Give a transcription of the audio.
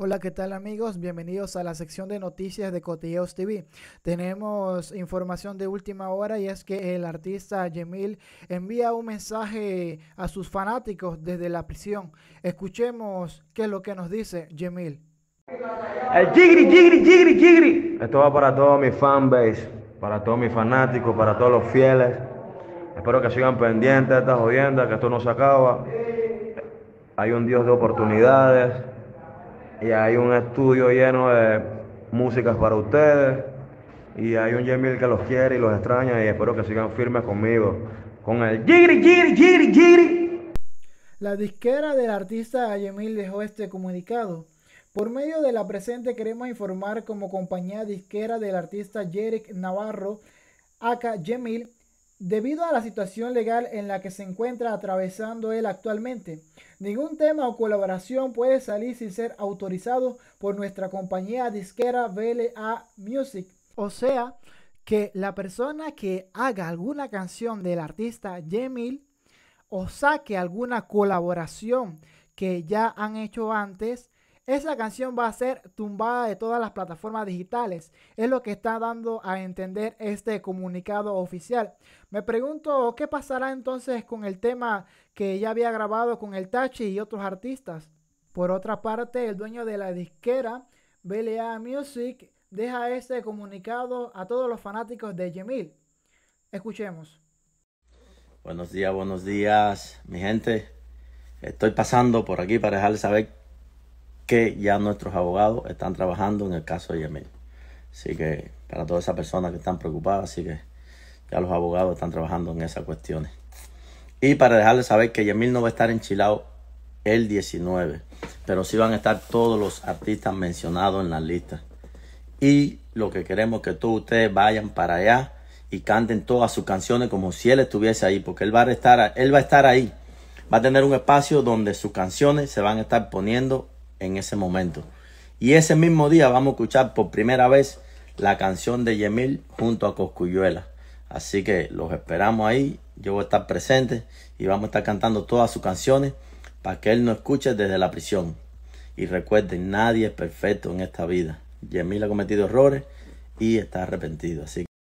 Hola, ¿qué tal amigos? Bienvenidos a la sección de noticias de Cotilleos TV. Tenemos información de última hora y es que el artista Yemil envía un mensaje a sus fanáticos desde la prisión. Escuchemos qué es lo que nos dice Yemil. El Jigri, Jigri, Jigri, Jigri. Esto va para todo mi fanbase, para todos mis fanáticos, para todos los fieles. Espero que sigan pendientes de estas jodiendas, que esto no se acaba. Hay un Dios de oportunidades y hay un estudio lleno de músicas para ustedes y hay un Yemil que los quiere y los extraña y espero que sigan firmes conmigo con el Jigri, Jigri, Jigri, Jigri. La disquera del artista Yemil dejó este comunicado. Por medio de la presente queremos informar como compañía disquera del artista Jerick Navarro, aka Yemil, Debido a la situación legal en la que se encuentra atravesando él actualmente, ningún tema o colaboración puede salir sin ser autorizado por nuestra compañía disquera VLA Music. O sea, que la persona que haga alguna canción del artista Jemil o saque alguna colaboración que ya han hecho antes, esa canción va a ser tumbada de todas las plataformas digitales. Es lo que está dando a entender este comunicado oficial. Me pregunto qué pasará entonces con el tema que ya había grabado con el Tachi y otros artistas. Por otra parte, el dueño de la disquera, BLA Music, deja este comunicado a todos los fanáticos de Yemil. Escuchemos. Buenos días, buenos días, mi gente. Estoy pasando por aquí para dejarles saber que ya nuestros abogados están trabajando en el caso de Yemil. Así que para todas esas personas que están preocupadas, así que ya los abogados están trabajando en esas cuestiones. Y para dejarles saber que Yemil no va a estar enchilado el 19, pero sí van a estar todos los artistas mencionados en la lista. Y lo que queremos es que todos ustedes vayan para allá y canten todas sus canciones como si él estuviese ahí, porque él va a estar, él va a estar ahí. Va a tener un espacio donde sus canciones se van a estar poniendo en ese momento. Y ese mismo día vamos a escuchar por primera vez la canción de Yemil junto a Coscuyuela. Así que los esperamos ahí. Yo voy a estar presente y vamos a estar cantando todas sus canciones para que él nos escuche desde la prisión. Y recuerden, nadie es perfecto en esta vida. Yemil ha cometido errores y está arrepentido. Así